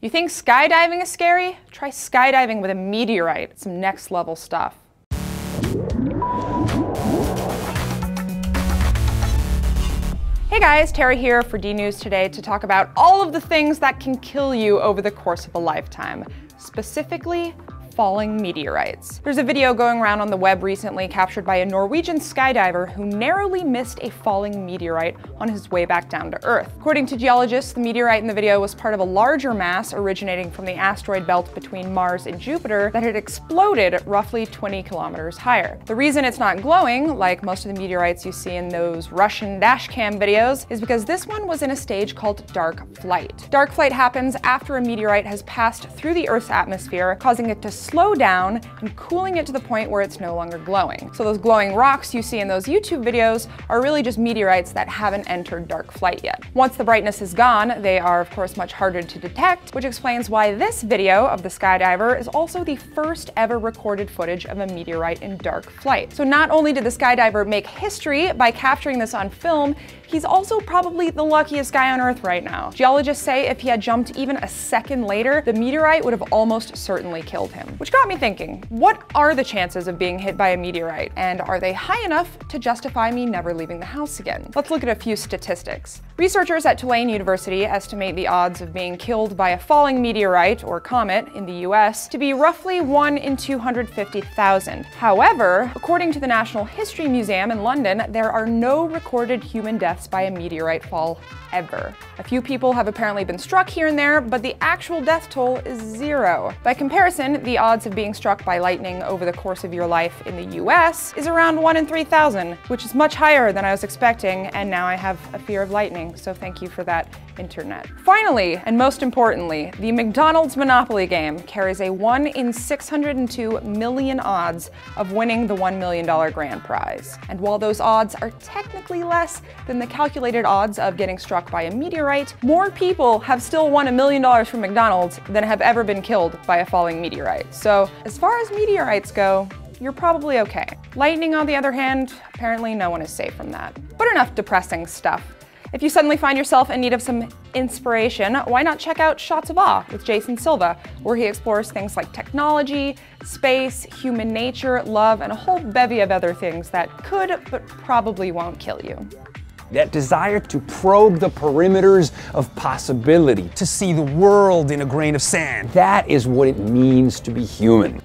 You think skydiving is scary? Try skydiving with a meteorite. It's some next level stuff. Hey guys, Tara here for D News Today to talk about all of the things that can kill you over the course of a lifetime. Specifically, falling meteorites. There's a video going around on the web recently captured by a Norwegian skydiver who narrowly missed a falling meteorite on his way back down to Earth. According to geologists, the meteorite in the video was part of a larger mass originating from the asteroid belt between Mars and Jupiter that had exploded roughly 20 kilometers higher. The reason it's not glowing, like most of the meteorites you see in those Russian dashcam videos, is because this one was in a stage called dark flight. Dark flight happens after a meteorite has passed through the Earth's atmosphere, causing it to slow down and cooling it to the point where it's no longer glowing. So those glowing rocks you see in those YouTube videos are really just meteorites that haven't entered dark flight yet. Once the brightness is gone, they are of course much harder to detect, which explains why this video of the skydiver is also the first ever recorded footage of a meteorite in dark flight. So not only did the skydiver make history by capturing this on film, He's also probably the luckiest guy on Earth right now. Geologists say if he had jumped even a second later, the meteorite would have almost certainly killed him. Which got me thinking, what are the chances of being hit by a meteorite? And are they high enough to justify me never leaving the house again? Let's look at a few statistics. Researchers at Tulane University estimate the odds of being killed by a falling meteorite or comet in the US to be roughly 1 in 250,000. However, according to the National History Museum in London, there are no recorded human deaths by a meteorite fall ever. A few people have apparently been struck here and there, but the actual death toll is zero. By comparison, the odds of being struck by lightning over the course of your life in the US is around 1 in 3,000, which is much higher than I was expecting, and now I have a fear of lightning, so thank you for that, internet. Finally, and most importantly, the McDonald's Monopoly game carries a 1 in 602 million odds of winning the $1 million grand prize. And while those odds are technically less than the calculated odds of getting struck by a meteorite, more people have still won a million dollars from McDonald's than have ever been killed by a falling meteorite. So as far as meteorites go, you're probably okay. Lightning, on the other hand, apparently no one is safe from that. But enough depressing stuff. If you suddenly find yourself in need of some inspiration, why not check out Shots of Awe with Jason Silva, where he explores things like technology, space, human nature, love, and a whole bevy of other things that could but probably won't kill you that desire to probe the perimeters of possibility, to see the world in a grain of sand. That is what it means to be human.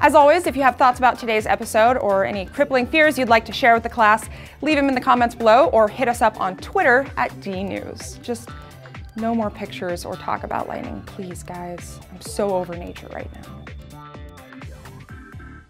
As always, if you have thoughts about today's episode or any crippling fears you'd like to share with the class, leave them in the comments below or hit us up on Twitter at DNews. Just no more pictures or talk about lightning, please, guys. I'm so over nature right now.